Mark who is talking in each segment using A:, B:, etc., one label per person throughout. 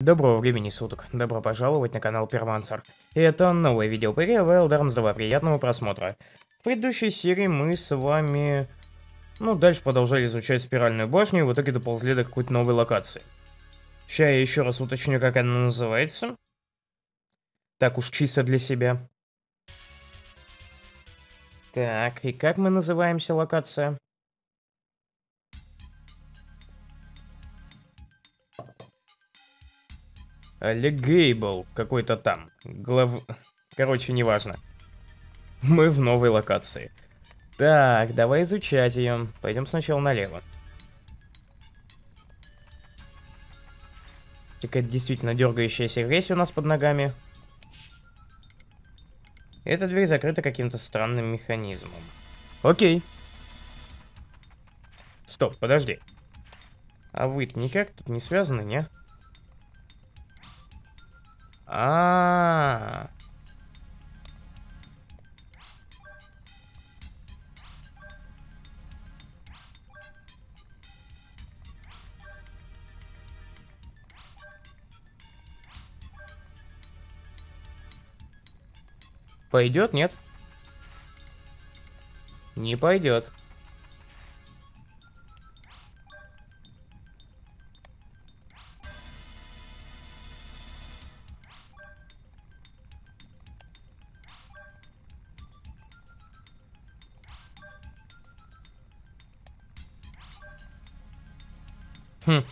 A: Доброго времени суток, добро пожаловать на канал Первансер. Это новое видео по игре Wildarms 2, приятного просмотра. В предыдущей серии мы с вами... Ну, дальше продолжали изучать спиральную башню и в итоге доползли до какой-то новой локации. Сейчас я еще раз уточню, как она называется. Так уж чисто для себя. Так, и как мы называемся локация? Легейбл какой-то там. Глав... Короче, неважно. Мы в новой локации. Так, давай изучать ее. Пойдем сначала налево. Какая-то действительно дергающаяся грязь у нас под ногами. Эта дверь закрыта каким-то странным механизмом. Окей. Стоп, подожди. А вы никак тут не связаны, не? А, -а, а Пойдет, нет? Не пойдет. Хм.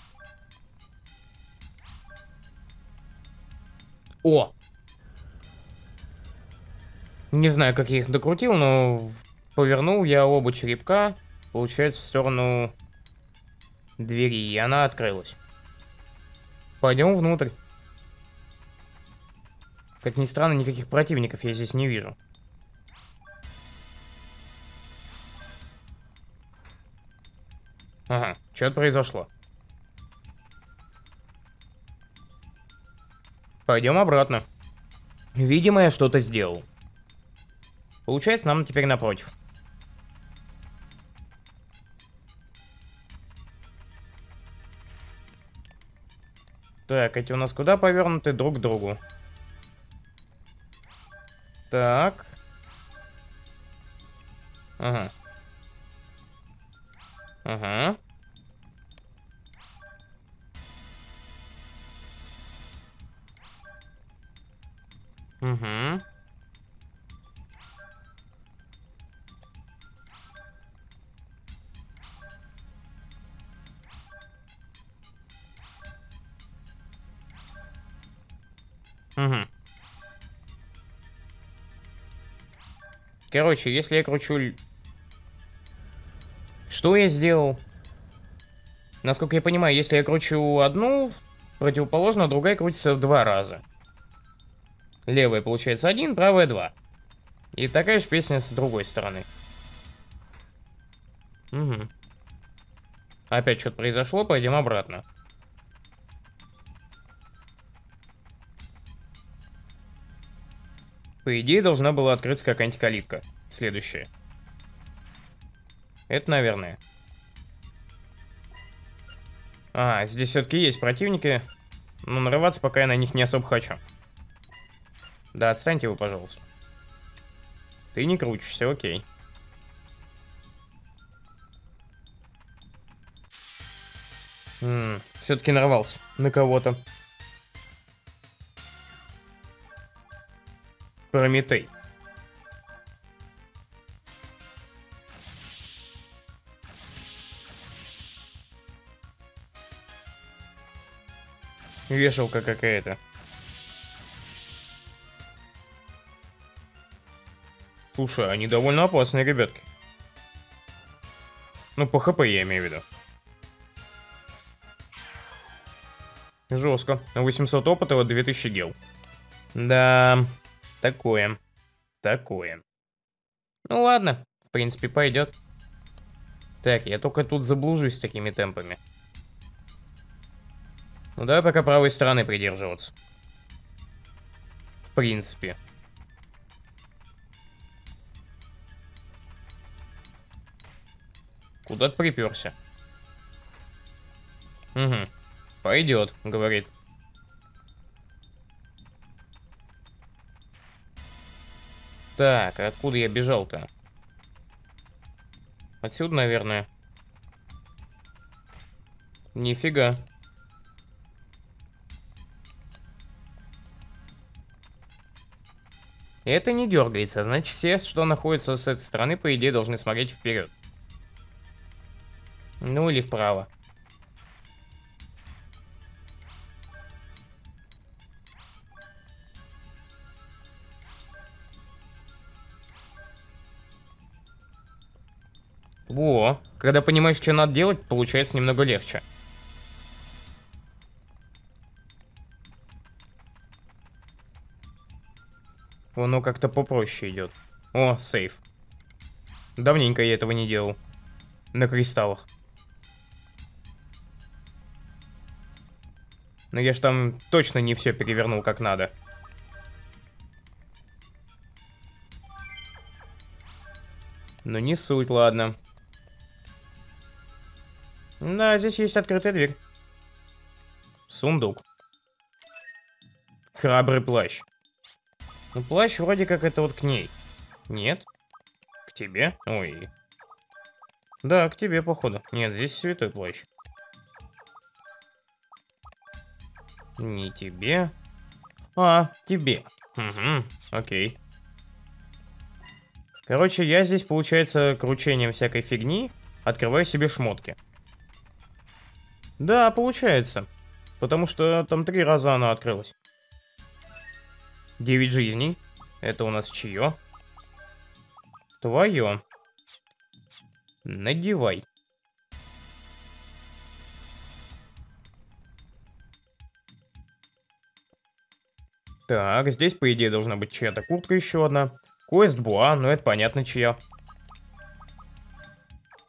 A: О! Не знаю, как я их докрутил, но повернул я оба черепка, получается, в сторону двери, и она открылась. Пойдем внутрь. Как ни странно, никаких противников я здесь не вижу. Ага, что-то произошло. Пойдем обратно. Видимо, я что-то сделал. Получается, нам теперь напротив. Так, эти у нас куда повернуты друг к другу? Так. Ага. Ага. Угу. Угу. Короче, если я кручу... Что я сделал? Насколько я понимаю, если я кручу одну, противоположно, другая крутится в два раза. Левая получается один, правая два. И такая же песня с другой стороны. Угу. Опять что-то произошло, пойдем обратно. По идее, должна была открыться какая-нибудь калитка. Следующая. Это, наверное. А, здесь все-таки есть противники. Но нарываться пока я на них не особо хочу. Да, отстаньте его, пожалуйста. Ты не крутишься, окей. Все-таки нарвался на кого-то. Прометей. Вешалка какая-то. Слушай, они довольно опасные, ребятки. Ну, по хп я имею в виду. Жестко. 800 опыта, вот 2000 гел. Да, Такое. Такое. Ну ладно, в принципе, пойдет. Так, я только тут заблужусь такими темпами. Ну давай пока правой стороны придерживаться. В принципе. Куда-то приперся. Угу. Пойдет, говорит. Так, а откуда я бежал-то? Отсюда, наверное. Нифига. Это не дергается, значит все, что находится с этой стороны, по идее, должны смотреть вперед. Ну или вправо. Во, когда понимаешь, что надо делать, получается немного легче. Оно как-то попроще идет. О, сейф. Давненько я этого не делал. На кристаллах. Но я ж там точно не все перевернул как надо. Ну не суть, ладно. Да, здесь есть открытая дверь. Сундук. Храбрый плащ. Ну, плащ вроде как это вот к ней. Нет? К тебе? Ой. Да, к тебе, походу. Нет, здесь святой плащ. Не тебе. А, тебе. Угу, окей. Короче, я здесь, получается, кручением всякой фигни открываю себе шмотки. Да, получается. Потому что там три раза она открылась. Девять жизней. Это у нас чье? Твое. Надевай. Так, здесь, по идее, должна быть чья-то куртка еще одна. Квест Буа, ну это понятно чья.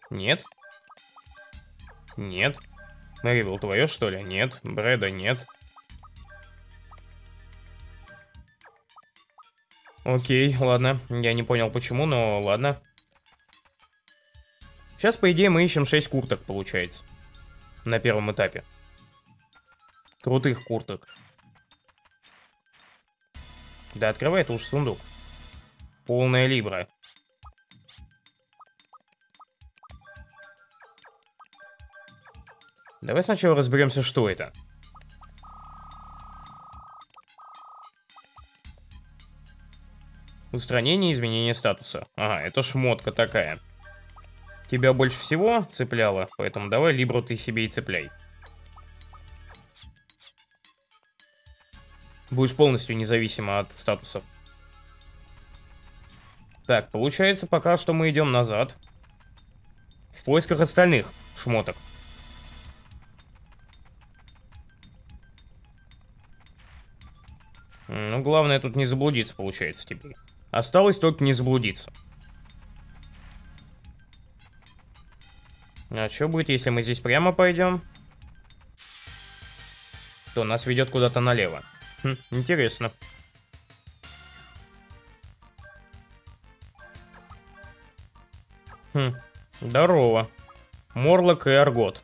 A: Нет. Нет. Мэрибл твое, что ли? Нет. Брэда нет. Окей, ладно. Я не понял почему, но ладно. Сейчас, по идее, мы ищем 6 курток, получается. На первом этапе. Крутых курток. Да, открывай, это уж сундук. Полная либра. Давай сначала разберемся, что это. Устранение изменения статуса. Ага, это шмотка такая. Тебя больше всего цепляло, поэтому давай Либру ты себе и цепляй. Будешь полностью независимо от статусов. Так, получается, пока что мы идем назад. В поисках остальных шмоток. Ну, главное тут не заблудиться, получается, теперь. Осталось только не заблудиться. А что будет, если мы здесь прямо пойдем? То нас ведет куда-то налево. Хм, интересно. Хм, здорово. Морлок и Аргот.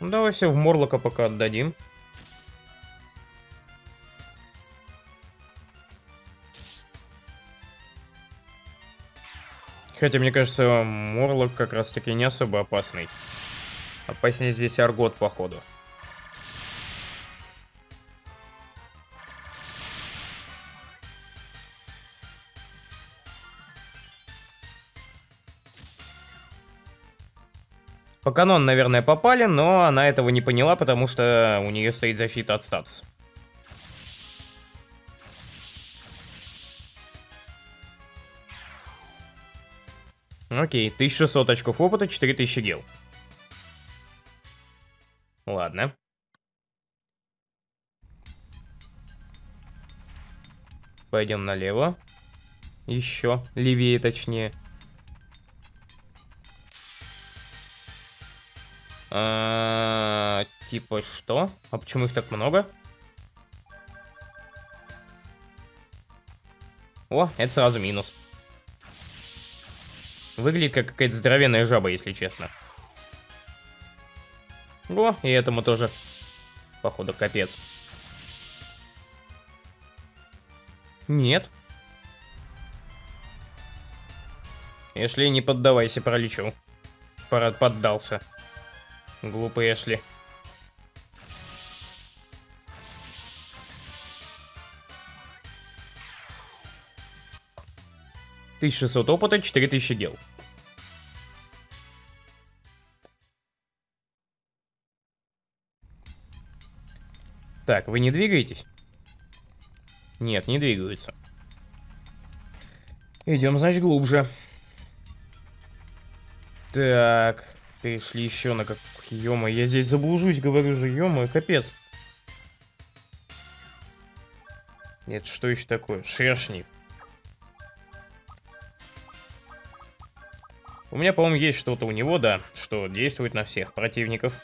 A: Ну, давай все в Морлока пока отдадим. Хотя, мне кажется, Морлок как раз-таки не особо опасный. Опаснее здесь Аргот, походу. По канон, наверное, попали, но она этого не поняла, потому что у нее стоит защита от статуса. Окей, 1600 очков опыта, 4000 гел. Ладно. Пойдем налево. Еще. Левее, точнее. А, типа что? А почему их так много? О, это сразу минус. Выглядит как какая-то здоровенная жаба, если честно. О, и этому тоже, походу, капец. Нет. Эшли, не поддавайся, пролечу. Парад поддался. Глупый Эшли. Тысяча шестьсот опыта, четыре тысячи гел. Так, вы не двигаетесь? Нет, не двигаются. Идем, значит, глубже. Так, перешли еще на как... Ё я здесь заблужусь, говорю же, ё капец. Это что еще такое? Шершни. У меня, по-моему, есть что-то у него, да, что действует на всех противников.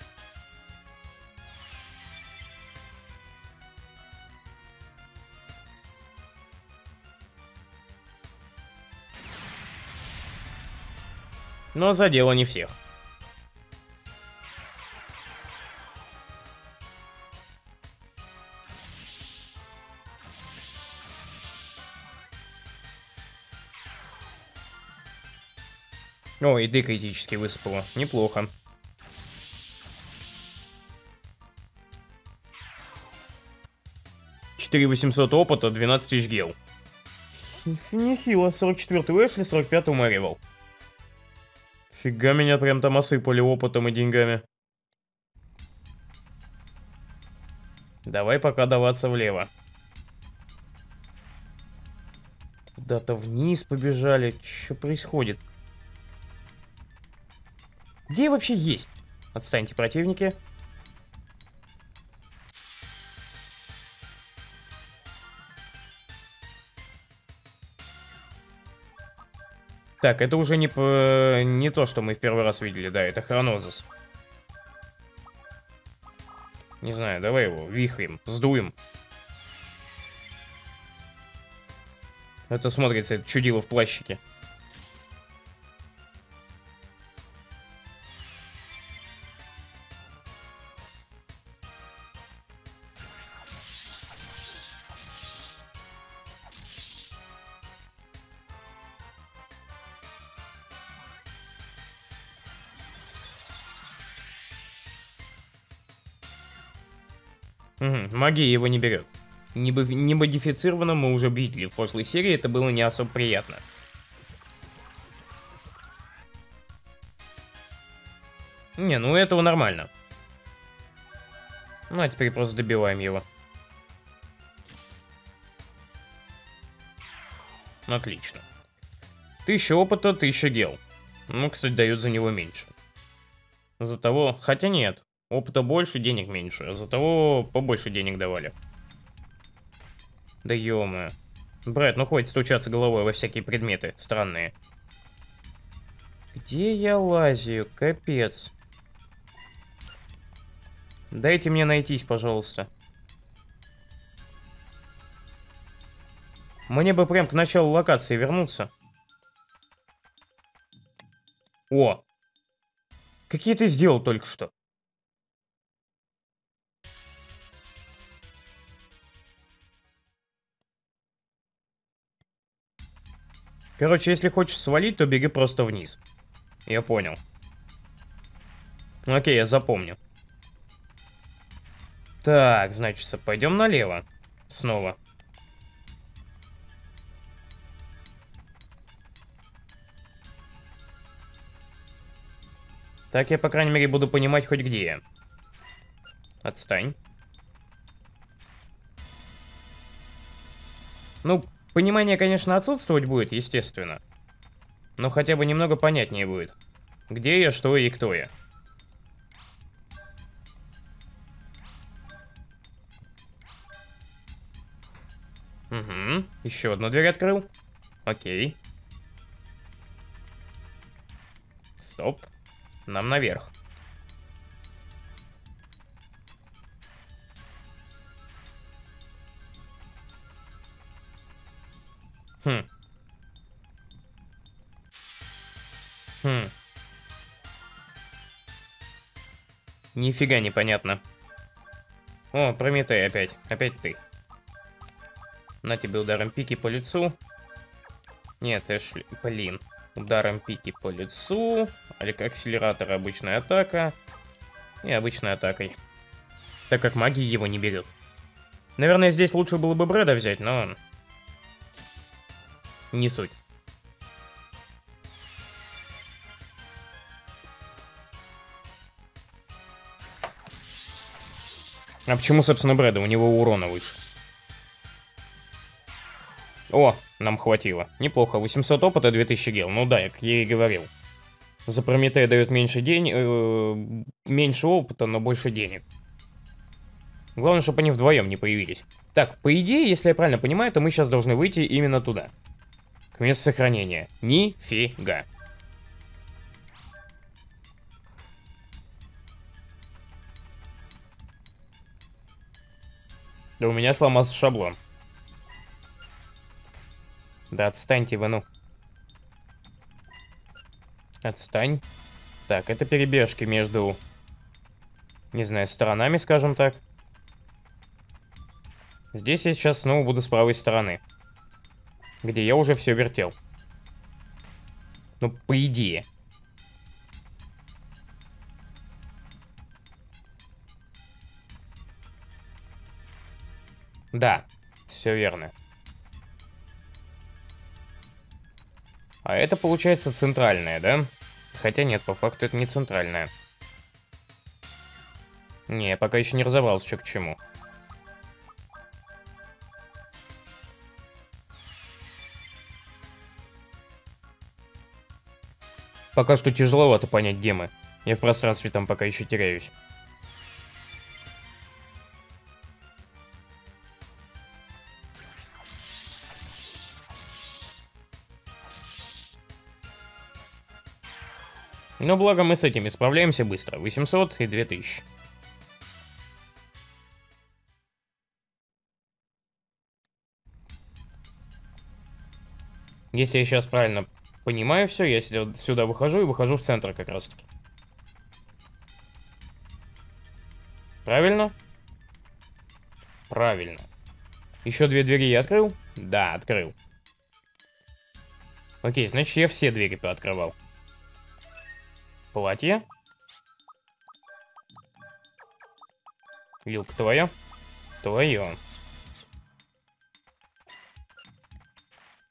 A: Но задело не всех. Ой, и критически высыпало. Неплохо. Четыре восемьсот опыта, 12 тысяч гел. Нехило, 44-й Эшли, 45-й Мэривал. Фига меня прям там осыпали опытом и деньгами. Давай пока даваться влево. Куда-то вниз побежали. Что происходит? Где вообще есть? Отстаньте, противники. Так, это уже не, не то, что мы в первый раз видели, да, это Хронозис. Не знаю, давай его вихрем, сдуем. Это смотрится, это чудило в плащике. Магия его не берет. Не модифицированно мы уже видели в прошлой серии, это было не особо приятно. Не, ну этого нормально. Ну а теперь просто добиваем его. Отлично. Тысяча опыта, тысяча гел. Ну, кстати, дают за него меньше. За того... Хотя нет. Опыта больше, денег меньше. Зато побольше денег давали. Да ё Брат, ну хватит стучаться головой во всякие предметы странные. Где я лазю? Капец. Дайте мне найтись, пожалуйста. Мне бы прям к началу локации вернуться. О! Какие ты сделал только что? Короче, если хочешь свалить, то беги просто вниз. Я понял. Окей, я запомню. Так, значит, пойдем налево. Снова. Так я, по крайней мере, буду понимать хоть где я. Отстань. Ну, Понимание, конечно, отсутствовать будет, естественно. Но хотя бы немного понятнее будет. Где я, что и кто я. Угу. Еще одну дверь открыл. Окей. Стоп. Нам наверх. Хм. Хм. Нифига непонятно. О, Прометей опять. Опять ты. На тебе ударом пики по лицу. Нет, Эшли, блин. Ударом пики по лицу. Акселератор обычная атака. И обычной атакой. Так как магии его не берет. Наверное, здесь лучше было бы Брэда взять, но... Не суть. А почему, собственно, Брэда? У него урона выше. О, нам хватило. Неплохо. 800 опыта, 2000 гел. Ну да, как я и говорил. За Прометея дает меньше денег, э, меньше опыта, но больше денег. Главное, чтобы они вдвоем не появились. Так, по идее, если я правильно понимаю, то мы сейчас должны выйти именно туда. К месту сохранения. Нифига. Да у меня сломался шаблон. Да отстаньте вы, ну. Отстань. Так, это перебежки между, не знаю, сторонами, скажем так. Здесь я сейчас снова буду с правой стороны. Где я уже все вертел. Ну, по идее. Да, все верно. А это получается центральная, да? Хотя нет, по факту это не центральная. Не, я пока еще не разобрался, что к чему. Пока что тяжеловато понять, где мы. Я в пространстве там пока еще теряюсь. Но благо мы с этими справляемся быстро. 800 и 2000. Если я сейчас правильно понимаю все, я сюда выхожу и выхожу в центр как раз таки. Правильно? Правильно. Еще две двери я открыл? Да, открыл. Окей, значит я все двери пооткрывал. Платье. Вилка твоя? Твое.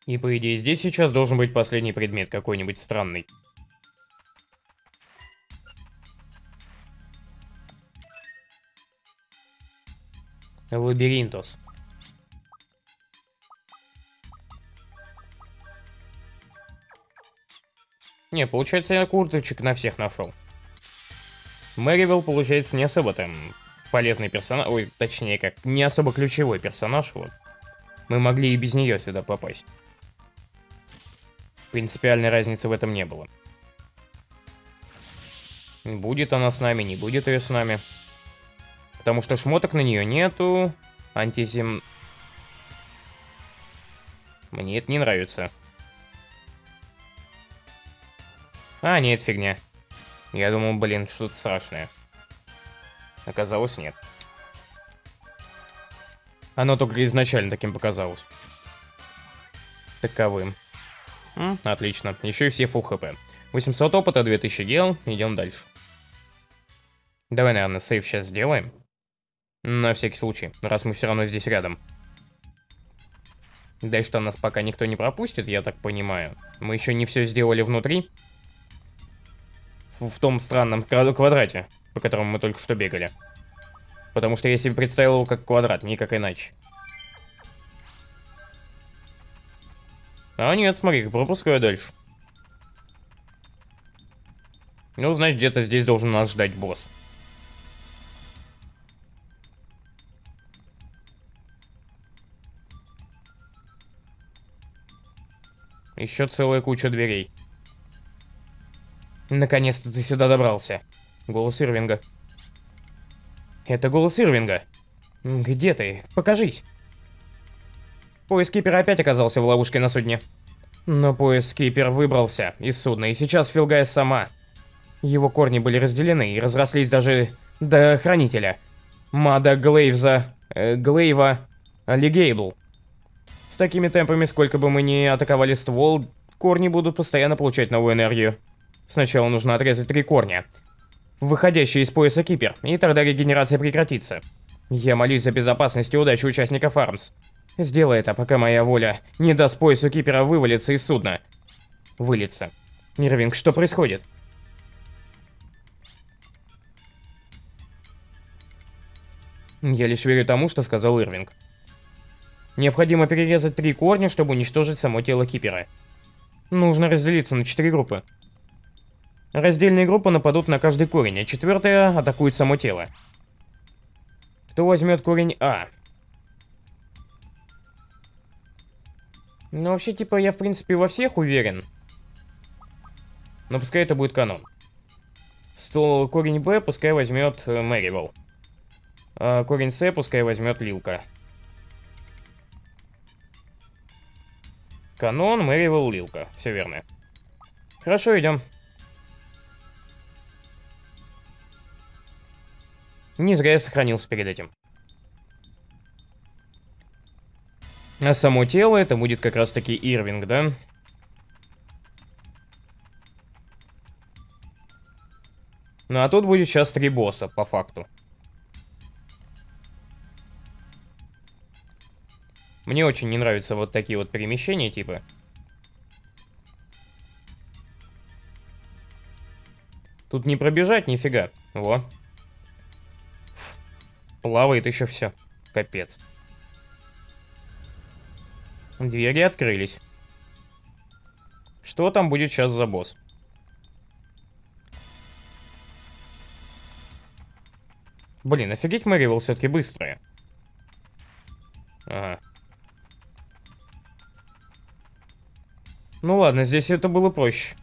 A: И по идее здесь сейчас должен быть последний предмет какой-нибудь странный. Лабиринтус. Не, получается, я курточек на всех нашел. Мэривилл, получается, не особо там полезный персонаж. Ой, точнее, как не особо ключевой персонаж. Вот. Мы могли и без нее сюда попасть. Принципиальной разницы в этом не было. Будет она с нами, не будет ее с нами. Потому что шмоток на нее нету. Антизем... Мне это не нравится. А, нет, фигня. Я думал, блин, что-то страшное. Оказалось, нет. Оно только изначально таким показалось. Таковым. Отлично. Еще и все фул хп. 800 опыта, 2000 дел. Идем дальше. Давай, наверное, сейв сейчас сделаем. На всякий случай, раз мы все равно здесь рядом. Дальше-то нас пока никто не пропустит, я так понимаю. Мы еще не все сделали внутри в том странном квадрате, по которому мы только что бегали. Потому что я себе представил его как квадрат, никак иначе. А нет, смотри, пропускаю дальше. Ну, значит, где-то здесь должен нас ждать босс. Еще целая куча дверей. Наконец-то ты сюда добрался. Голос Ирвинга. Это голос Ирвинга. Где ты? Покажись. Поиск Кипера опять оказался в ловушке на судне. Но поиск Кипер выбрался из судна, и сейчас Филгая сама. Его корни были разделены и разрослись даже до Хранителя. Мада Глейвза... Э, Глейва... Аллигейбл. С такими темпами, сколько бы мы ни атаковали ствол, корни будут постоянно получать новую энергию. Сначала нужно отрезать три корня, выходящие из пояса Кипер, и тогда регенерация прекратится. Я молюсь за безопасность и удачу участника Фармс. Сделай это, пока моя воля не даст поясу Кипера вывалиться из судна. Вылиться. Ирвинг, что происходит? Я лишь верю тому, что сказал Ирвинг. Необходимо перерезать три корня, чтобы уничтожить само тело Кипера. Нужно разделиться на четыре группы. Раздельные группы нападут на каждый корень, а четвертая атакует само тело. Кто возьмет корень А? Ну, вообще, типа, я, в принципе, во всех уверен. Но пускай это будет канон. Стол корень Б пускай возьмет э, Мэривелл. А корень С пускай возьмет Лилка. Канон, Мэривелл, Лилка. Все верно. Хорошо, идем. Не зря я сохранился перед этим. А само тело это будет как раз таки Ирвинг, да? Ну а тут будет сейчас три босса, по факту. Мне очень не нравятся вот такие вот перемещения, типа. Тут не пробежать нифига. Во. Плавает еще все. Капец. Двери открылись. Что там будет сейчас за босс? Блин, офигеть Мэривилл все-таки быстрая. Ага. Ну ладно, здесь это было проще.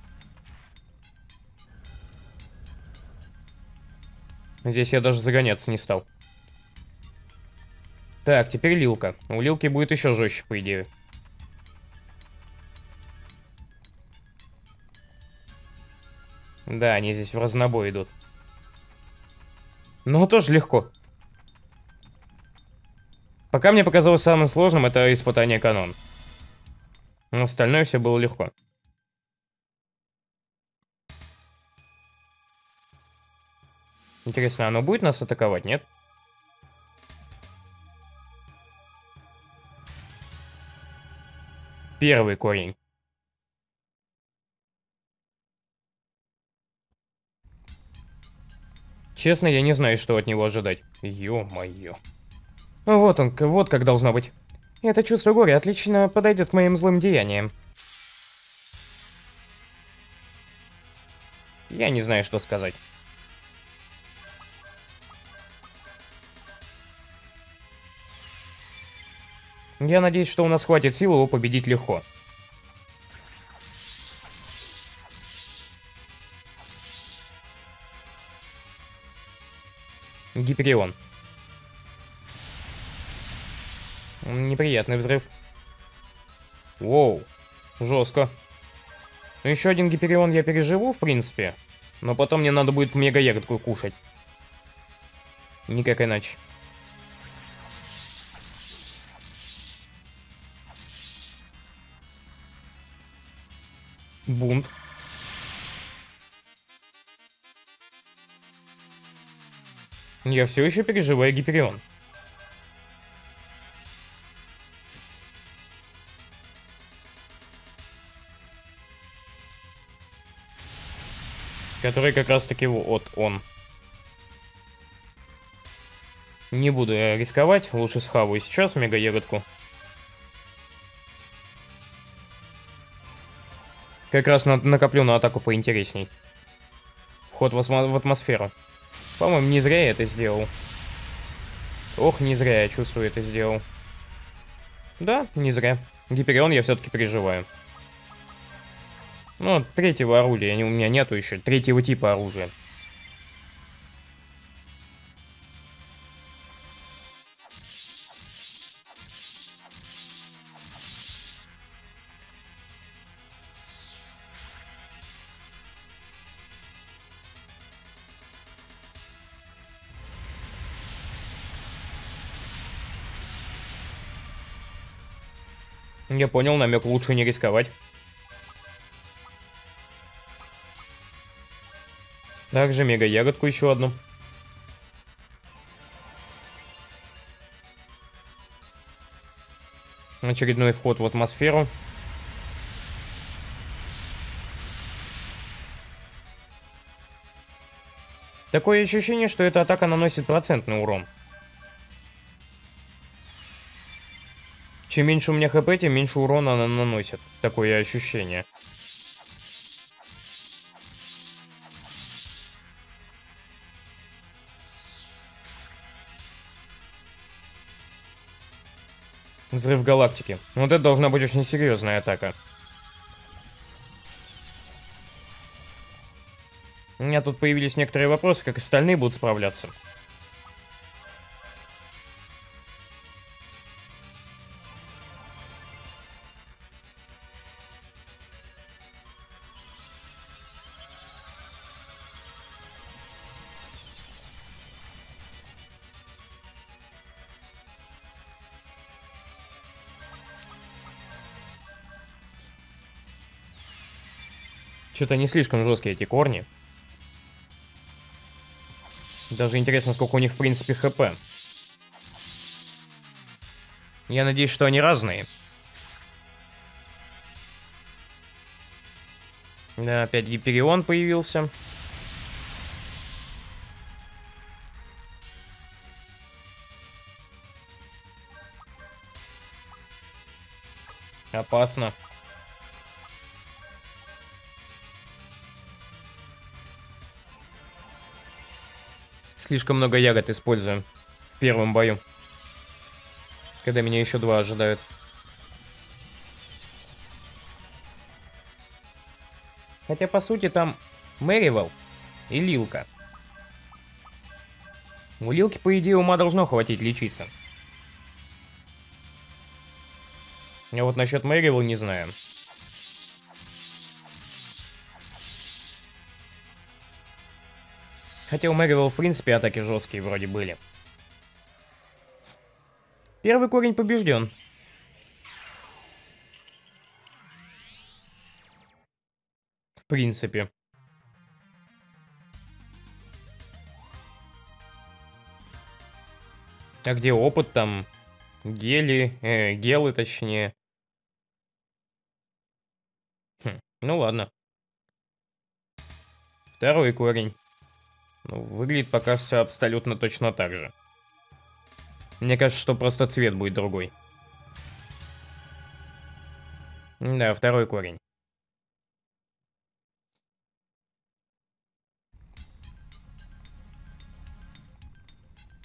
A: Здесь я даже загоняться не стал. Так, теперь Лилка. У Лилки будет еще жестче, по идее. Да, они здесь в разнобой идут. Но тоже легко. Пока мне показалось самым сложным это испытание канон. Но остальное все было легко. Интересно, оно будет нас атаковать, нет? Первый корень. Честно, я не знаю, что от него ожидать. Ё-моё. Вот он, вот как должно быть. Это чувство горя отлично подойдет к моим злым деяниям. Я не знаю, что сказать. Я надеюсь, что у нас хватит сил его победить легко. Гиперион. Неприятный взрыв. Воу. Жестко. Ну, еще один Гиперион я переживу, в принципе. Но потом мне надо будет мега-ягодку кушать. Никак иначе. Бунт. Я все еще переживаю Гиперион. Который как раз таки вот он. Не буду я рисковать, лучше схаваю сейчас мега-ягодку. Как раз на накоплю на атаку поинтересней. Вход в атмосферу. По-моему, не зря я это сделал. Ох, не зря я чувствую это сделал. Да, не зря. Гиперион я все-таки переживаю. Ну, третьего оружия у меня нету еще. Третьего типа оружия. Я понял, намек лучше не рисковать. Также мега ягодку еще одну. Очередной вход в атмосферу. Такое ощущение, что эта атака наносит процентный урон. Чем меньше у меня хп, тем меньше урона она наносит. Такое ощущение. Взрыв галактики. Вот это должна быть очень серьезная атака. У меня тут появились некоторые вопросы, как остальные будут справляться. Что-то не слишком жесткие эти корни. Даже интересно, сколько у них, в принципе, хп. Я надеюсь, что они разные. Да, опять Гиперион появился. Опасно. Слишком много ягод используем в первом бою. Когда меня еще два ожидают. Хотя, по сути, там Мэривелл и Лилка. У Лилки, по идее, ума должно хватить лечиться. А вот насчет Мэривелл не знаю. Хотя у Мэривелл, в принципе, атаки жесткие вроде были. Первый корень побежден. В принципе. А где опыт там? Гели, э, гелы точнее. Хм, ну ладно. Второй корень. Ну, выглядит пока все абсолютно точно так же. Мне кажется, что просто цвет будет другой. Да, второй корень.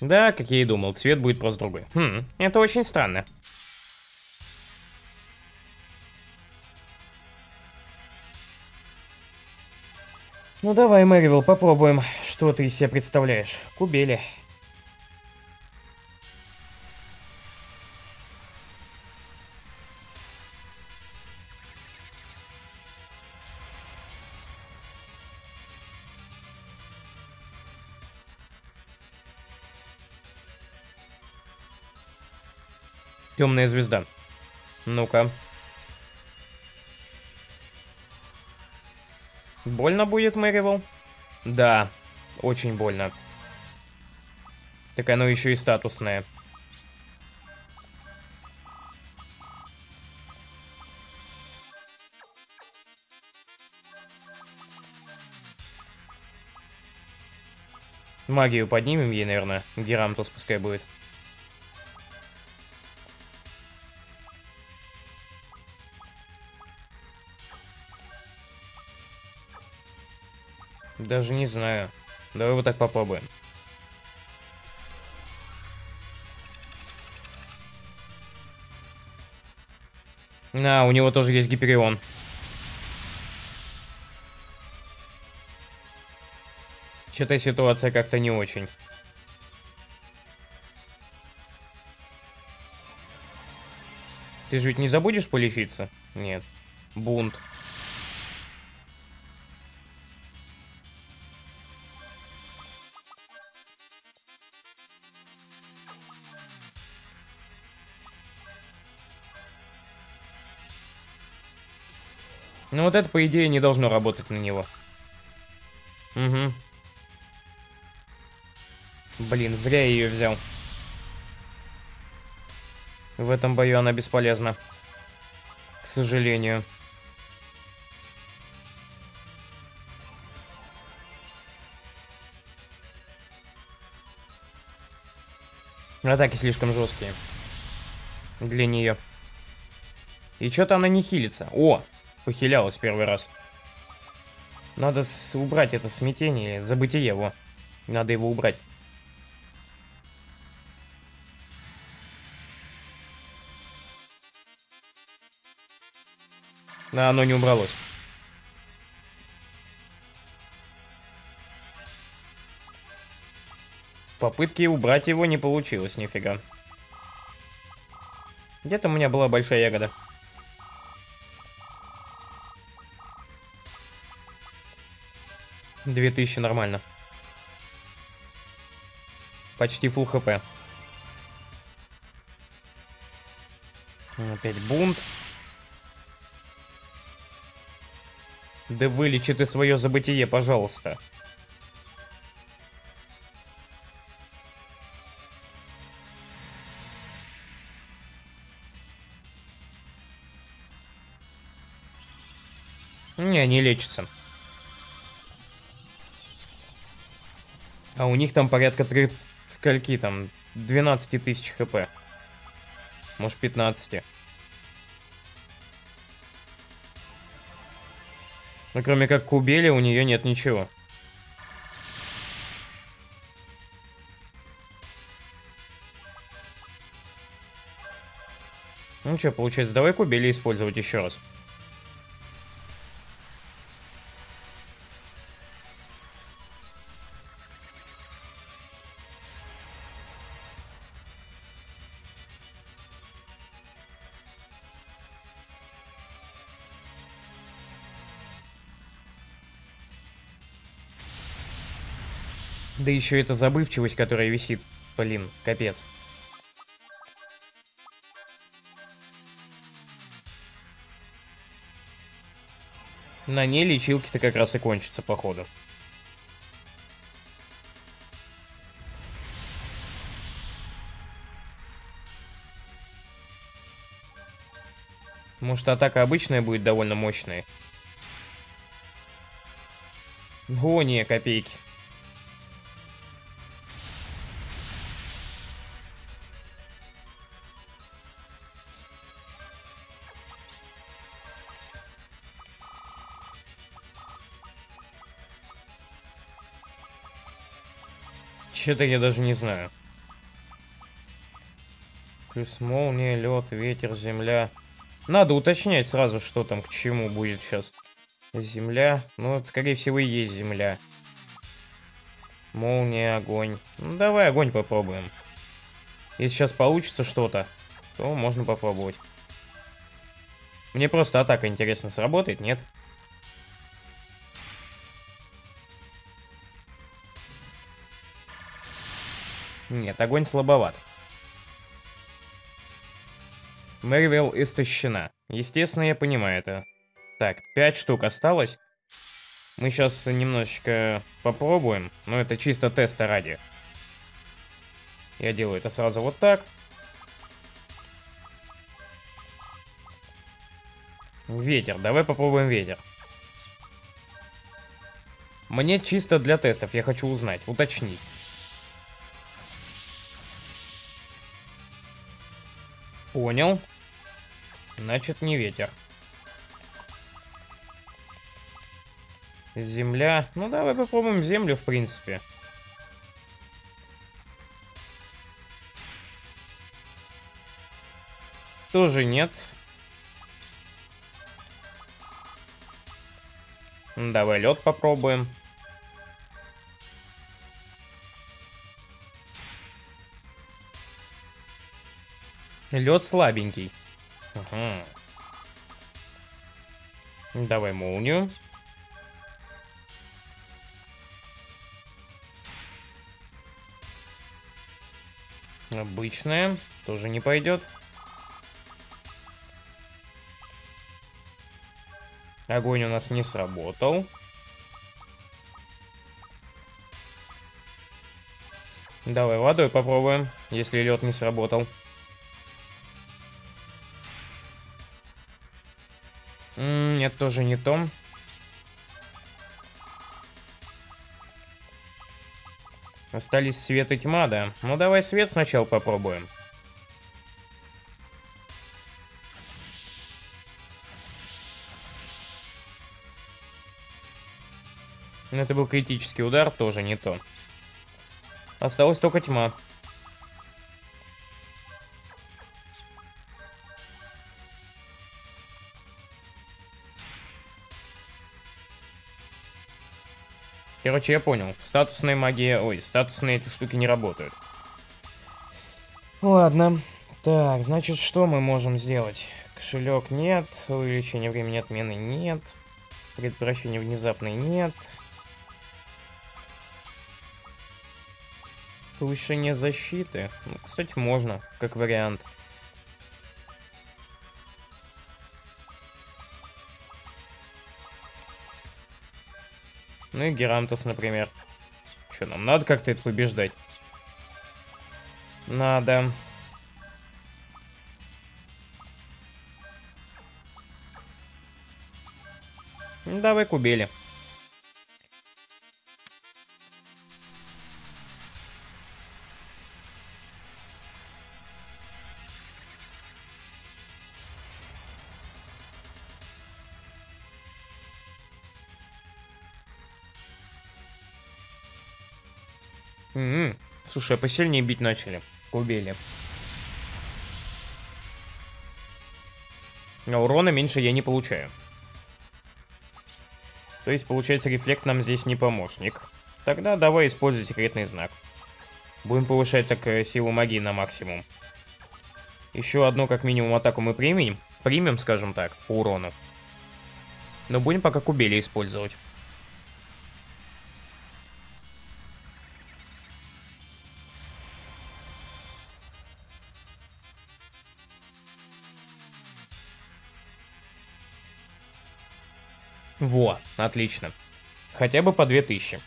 A: Да, как я и думал, цвет будет просто другой. Хм, это очень странно. Ну давай, Мэривилл, попробуем. Что ты из себя представляешь? Кубели. Темная звезда. Ну-ка. Больно будет, Мэривилл? Да, очень больно. Так оно еще и статусное. Магию поднимем ей, наверное. Герамтус пускай будет. Даже не знаю. Давай вот так попробуем. На, у него тоже есть Гиперион. Что-то ситуация как-то не очень. Ты же ведь не забудешь полечиться? Нет. Бунт. Ну вот это, по идее, не должно работать на него. Угу. Блин, зря я ее взял. В этом бою она бесполезна. К сожалению. Атаки слишком жесткие. Для нее. И что-то она не хилится. О! Похилялась первый раз. Надо убрать это смятение, забытие его. Надо его убрать. Да, оно не убралось. Попытки убрать его не получилось, нифига. Где-то у меня была большая ягода. Две тысячи нормально. Почти фул хп. Опять бунт. Да вылечи ты свое забытие, пожалуйста. Не, не лечится. А у них там порядка 30, скольки там, 12 тысяч хп. Может 15. Ну кроме как Кубели у нее нет ничего. Ну что, получается, давай Кубели использовать еще раз. Да еще эта забывчивость, которая висит. Блин, капец. На ней лечилки-то как раз и кончатся, походу. Может, атака обычная будет довольно мощная? О, не, копейки. Что-то я даже не знаю. Плюс молния, лед, ветер, земля. Надо уточнять сразу, что там к чему будет сейчас. Земля. Ну, это, скорее всего, и есть земля. Молния, огонь. Ну, давай огонь попробуем. Если сейчас получится что-то, то можно попробовать. Мне просто атака интересно сработает, нет? Нет. Нет, огонь слабоват. Мэривилл истощена. Естественно, я понимаю это. Так, пять штук осталось. Мы сейчас немножечко попробуем, но это чисто теста ради. Я делаю это сразу вот так. Ветер, давай попробуем ветер. Мне чисто для тестов, я хочу узнать, уточнить. Понял. Значит, не ветер. Земля. Ну, давай попробуем землю, в принципе. Тоже нет. Давай лед попробуем. Лед слабенький. Ага. Давай молнию. Обычная. Тоже не пойдет. Огонь у нас не сработал. Давай водой попробуем, если лед не сработал. Нет, тоже не то. Остались свет и тьма, да. Ну давай свет сначала попробуем. Это был критический удар, тоже не то. Осталась только тьма. Короче, я понял. Статусные магии... Ой, статусные эти штуки не работают. Ладно. Так, значит, что мы можем сделать? Кошелек нет, увеличение времени отмены нет, предотвращение внезапной нет. Повышение защиты. Ну, кстати, можно, как вариант. Ну и Герамтос, например. Что, нам надо как-то это побеждать? Надо. Давай Кубели. Слушай, а посильнее бить начали. Убили. А урона меньше я не получаю. То есть, получается, рефлект нам здесь не помощник. Тогда давай используй секретный знак. Будем повышать так э, силу магии на максимум. Еще одну, как минимум, атаку мы примем. Примем, скажем так, по урону. Но будем пока кубели использовать. Отлично. Хотя бы по 2000.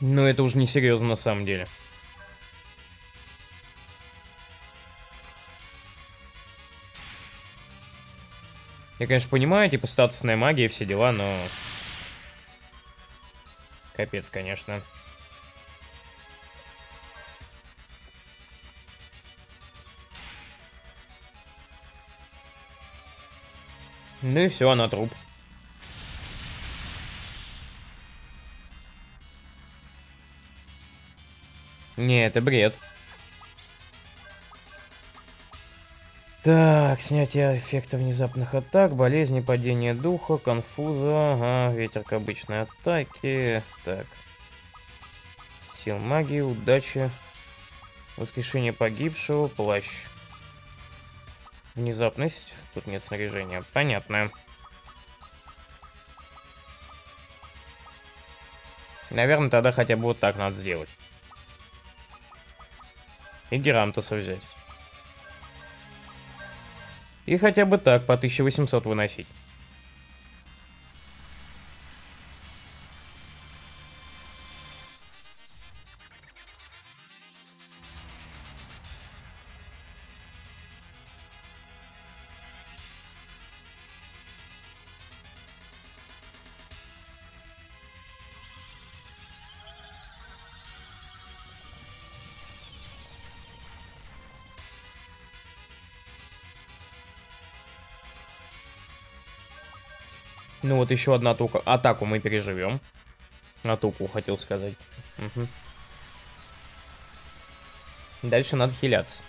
A: Но это уже не серьезно на самом деле. Я, конечно, понимаю, типа, статусная магия все дела, но... Капец, конечно. Ну и все, она труп. Не, это бред. Так, снятие эффекта внезапных атак, болезни, падение духа, конфуза, ага, ветер к обычной атаке. Так. Сил магии, удачи, воскрешение погибшего, плащ. Внезапность. Тут нет снаряжения. Понятно. Наверное, тогда хотя бы вот так надо сделать. И Герамтоса взять. И хотя бы так по 1800 выносить. Ну вот еще одна атака, атаку мы переживем. Атаку хотел сказать. Угу. Дальше надо хиляться.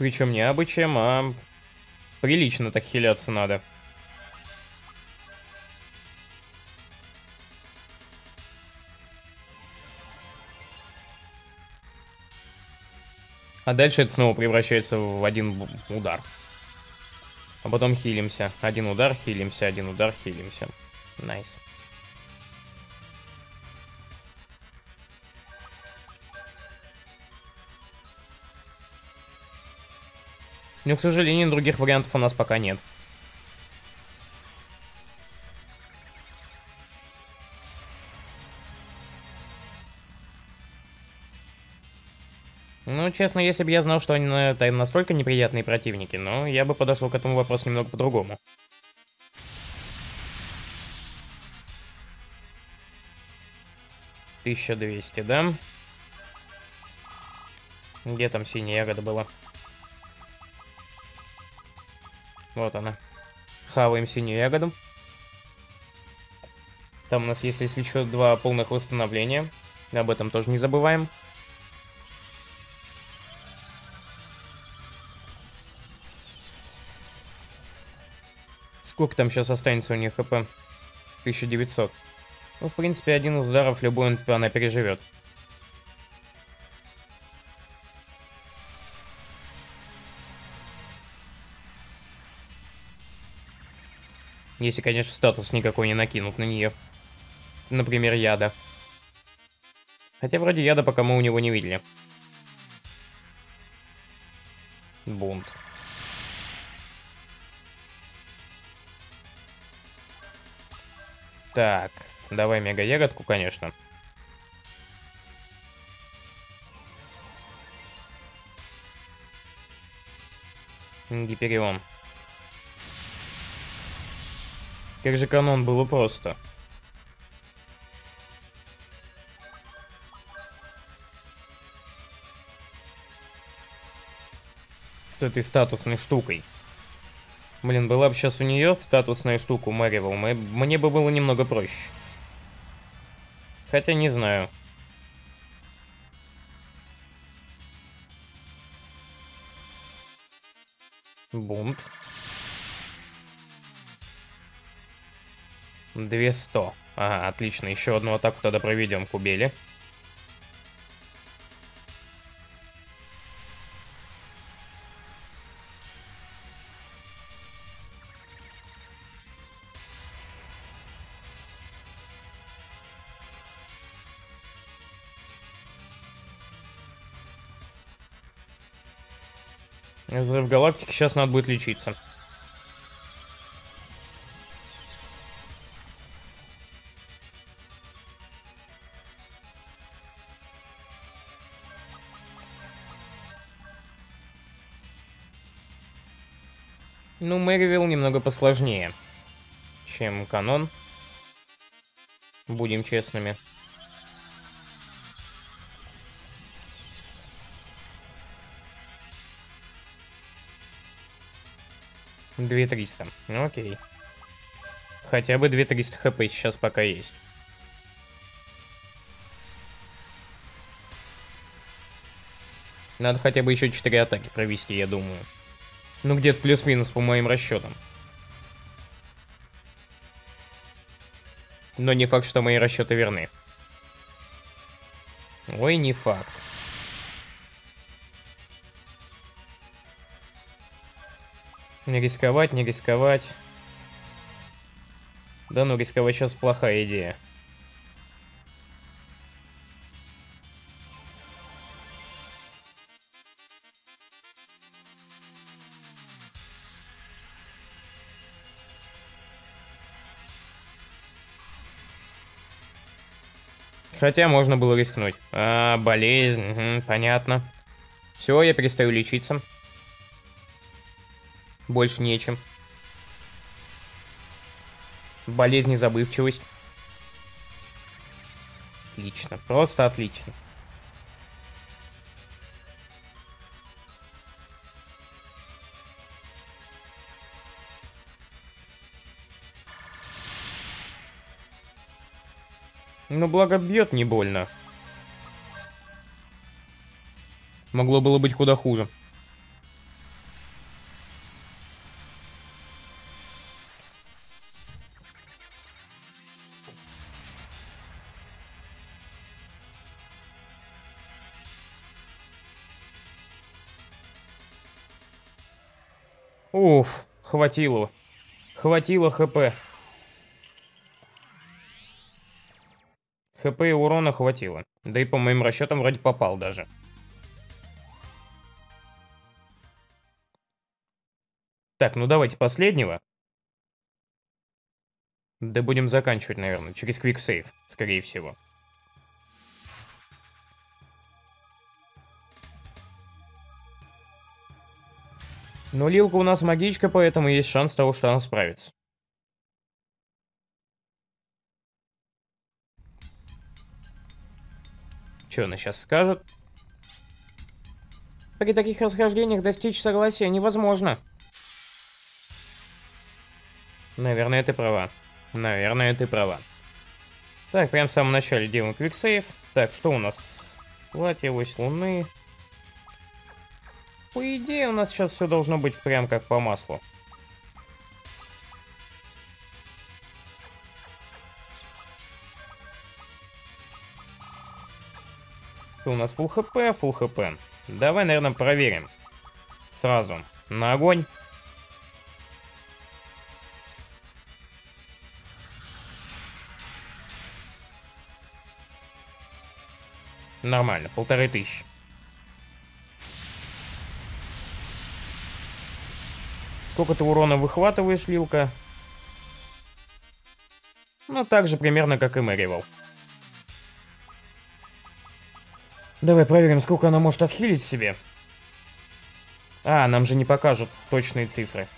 A: Причем не обычаем, а прилично так хилиться надо. А дальше это снова превращается в один удар. А потом хилимся. Один удар, хилимся, один удар, хилимся. Nice. Nice. Но, к сожалению, других вариантов у нас пока нет. Ну, честно, если бы я знал, что они это настолько неприятные противники, но я бы подошел к этому вопросу немного по-другому. Тысяча двести, да? Где там синяя ягода была? Вот она. Хаваем синюю ягоду. Там у нас есть, если что, два полных восстановления. Об этом тоже не забываем. Сколько там сейчас останется у них хп? 1900. Ну, в принципе, один из ударов любой она переживет. Если, конечно, статус никакой не накинут на нее. Например, яда. Хотя вроде яда пока мы у него не видели. Бунт. Так, давай мега-ягодку, конечно. Гиперион. Как же канон было просто. С этой статусной штукой. Блин, была бы сейчас у нее статусная штука у Мэривал, мне бы было немного проще. Хотя не знаю. Бунт. 200. Ага, отлично. Еще одну атаку тогда проведем Кубели. Взрыв галактики, сейчас надо будет лечиться. Мэривилл немного посложнее, чем канон. Будем честными. Две триста. Ну, окей. Хотя бы две триста хп сейчас пока есть. Надо хотя бы еще 4 атаки провести, я думаю. Ну, где-то плюс-минус по моим расчетам. Но не факт, что мои расчеты верны. Ой, не факт. Не рисковать, не рисковать. Да ну, рисковать сейчас плохая идея. Хотя можно было рискнуть. А, болезнь, угу, понятно. Все, я перестаю лечиться. Больше нечем. Болезнь и забывчивость. Отлично, просто отлично. Но благо бьет не больно. Могло было быть куда хуже. Уф, хватило. Хватило ХП. ХП и урона хватило. Да и по моим расчетам вроде попал даже. Так, ну давайте последнего. Да будем заканчивать, наверное, через квиксейв, скорее всего. Но Лилка у нас магичка, поэтому есть шанс того, что она справится. Что она сейчас скажет? При таких расхождениях достичь согласия невозможно. Наверное, ты права. Наверное, ты права. Так, прям в самом начале делаем квиксейв. Так, что у нас? Платье, ось луны. По идее, у нас сейчас все должно быть прям как по маслу. У нас full хп, full хп. Давай, наверное, проверим. Сразу. На огонь. Нормально, полторы тысячи. Сколько ты урона выхватываешь, Лилка? Ну, так же примерно, как и Мэривал. Давай проверим, сколько она может отхилить себе. А, нам же не покажут точные цифры.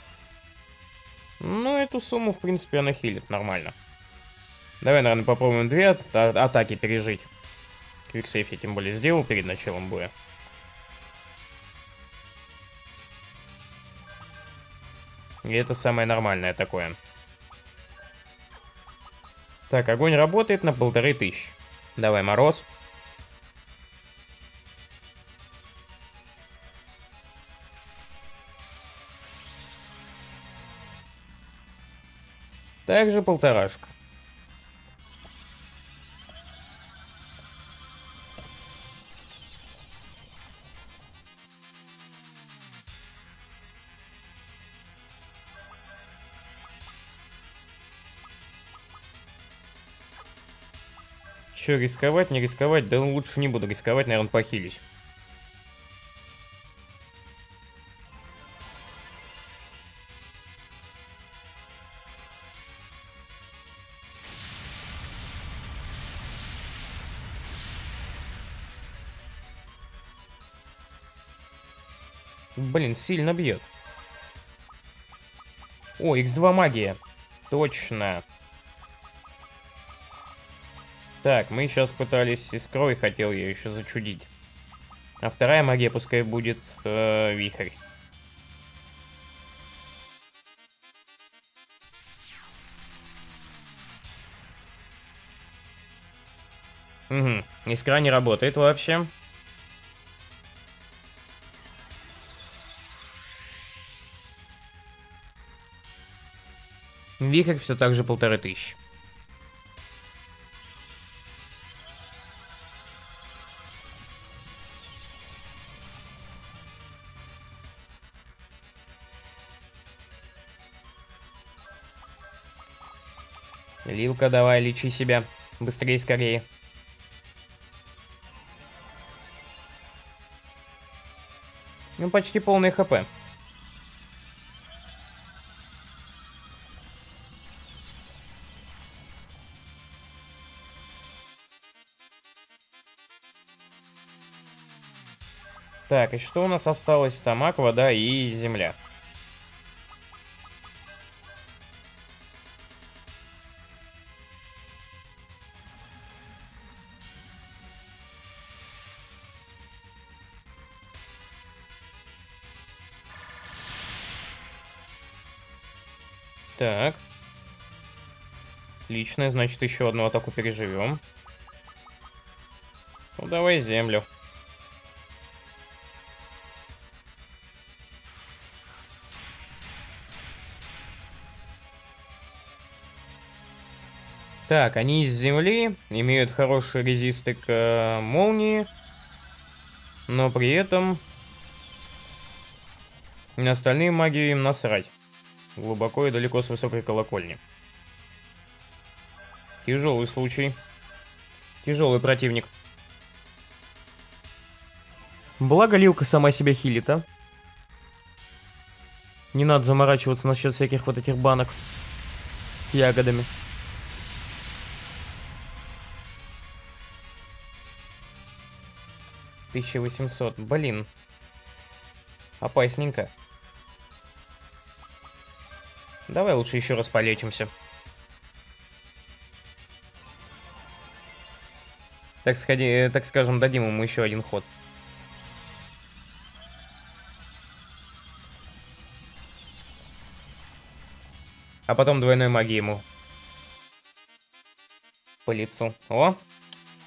A: Ну, эту сумму, в принципе, она хилит нормально. Давай, наверное, попробуем две от атаки пережить. Квиксейф я тем более сделал перед началом боя. И это самое нормальное такое. Так, огонь работает на полторы тысячи. Давай, мороз. Также полторашка. Че, рисковать, не рисковать? Да лучше не буду рисковать, наверное, похились. Блин, сильно бьет. О, x2 магия. Точно. Так, мы сейчас пытались искрой, хотел я еще зачудить. А вторая магия пускай будет э, вихрь. Угу, искра не работает вообще. Вихрь все так же полторы тысячи. Лилка, давай, лечи себя. Быстрее, скорее. Ну, почти полный хп. Так, и что у нас осталось? Там аква, да, и земля. Так. Отлично, значит, еще одну атаку переживем. Ну, давай землю. Так, они из земли, имеют хорошие резисты к э, молнии, но при этом На остальные маги им насрать. Глубоко и далеко с высокой колокольни. Тяжелый случай. Тяжелый противник. Благо Лилка сама себя хилит, а? Не надо заморачиваться насчет всяких вот этих банок с ягодами. Тысяча восемьсот. Блин. Опасненько. Давай лучше еще раз полечимся. Так, сходи, так скажем, дадим ему еще один ход. А потом двойной магии ему. По лицу. О!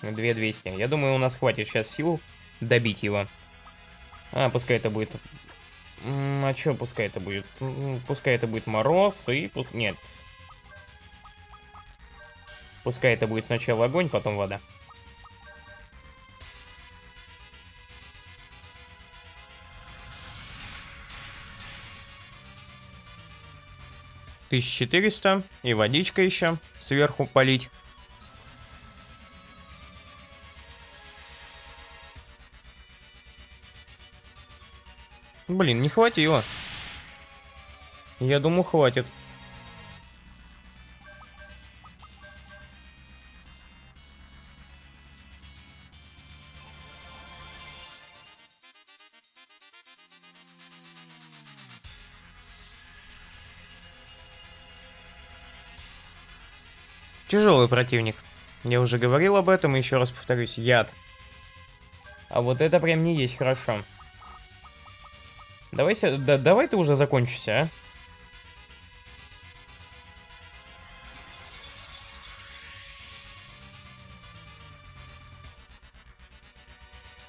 A: 2200. Я думаю, у нас хватит сейчас сил добить его. А, пускай это будет... А что пускай это будет? Пускай это будет мороз и... Нет. Пускай это будет сначала огонь, потом вода. 1400. И водичка еще сверху полить. Блин, не хватило. Я думаю, хватит. Тяжелый противник. Я уже говорил об этом, и еще раз повторюсь, яд. А вот это прям не есть хорошо. Давай, да, давай ты уже закончишься, а?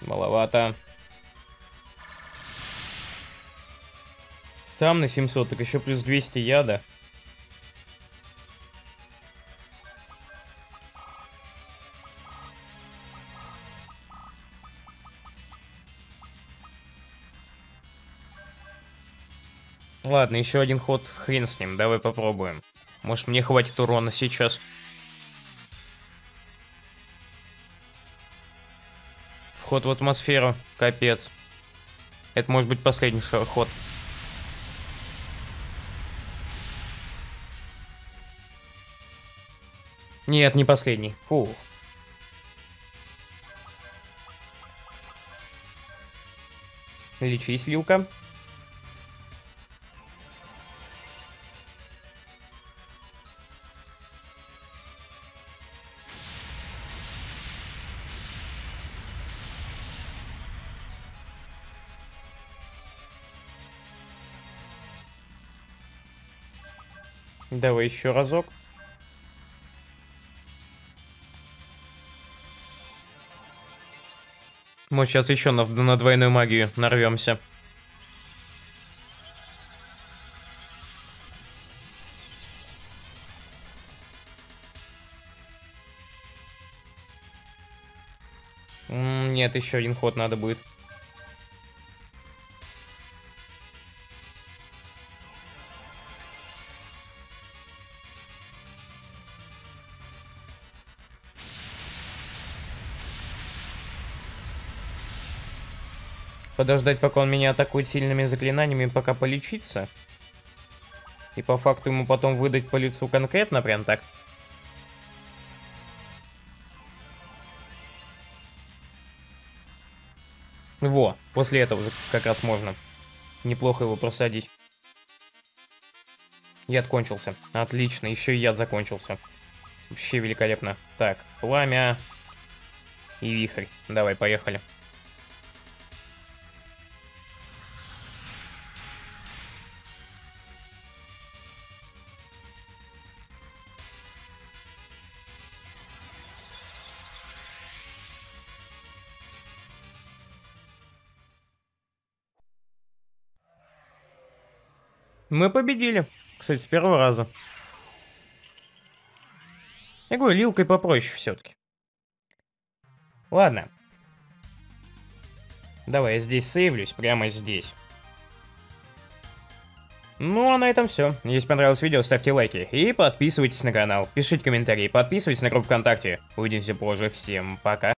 A: Маловато. Сам на 700, так еще плюс 200 яда. Ладно, еще один ход, хрен с ним, давай попробуем. Может мне хватит урона сейчас. Вход в атмосферу, капец. Это может быть последний ход. Нет, не последний. Фу. Лечись, Лилка. Давай еще разок. Мы сейчас еще на, на двойную магию нарвемся. Нет, еще один ход надо будет. Подождать, пока он меня атакует сильными заклинаниями, пока полечиться. И по факту ему потом выдать по лицу конкретно, прям так. Во, после этого как раз можно. Неплохо его просадить. Яд кончился. Отлично, еще и яд закончился. Вообще великолепно. Так, пламя и вихрь. Давай, поехали. Мы победили. Кстати, с первого раза. Я говорю, лилкой попроще все-таки. Ладно. Давай я здесь сейвлюсь, прямо здесь. Ну а на этом все. Если понравилось видео, ставьте лайки и подписывайтесь на канал. Пишите комментарии, подписывайтесь на группу ВКонтакте. Увидимся позже. Всем пока.